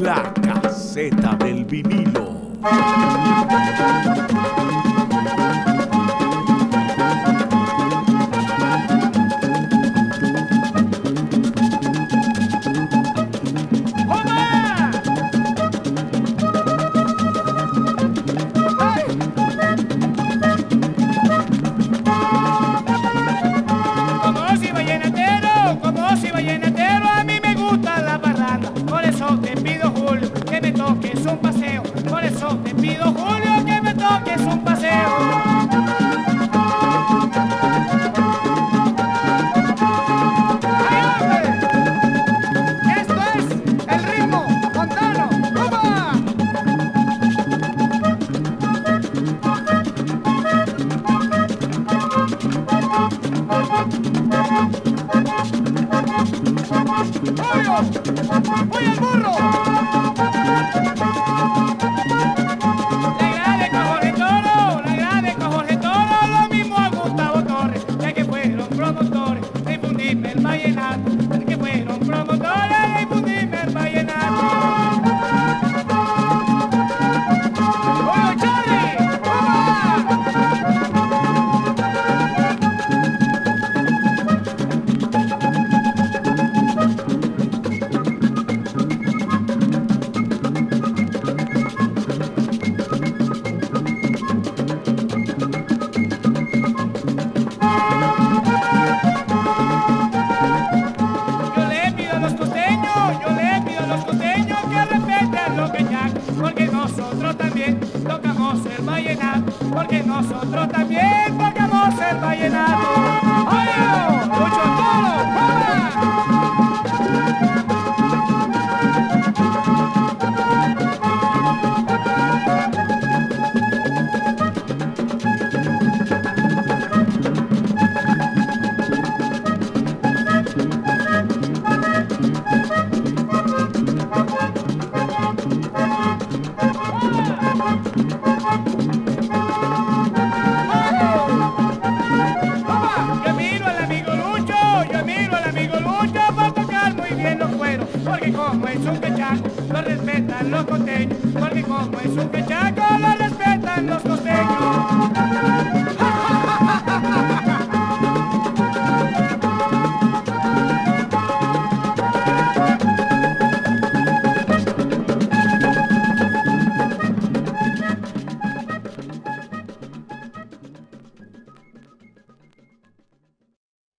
La caseta del vinilo. Como si vallenatero, como si vallenatero, un paseo. Por eso te pido, Julio, que me toques un paseo. ¡Voy al burro! El vallenato, tocamos el vallenato, porque nosotros también tocamos el vallenato. Porque como es un cachaco, lo respetan los costeños, porque como es un cachaco,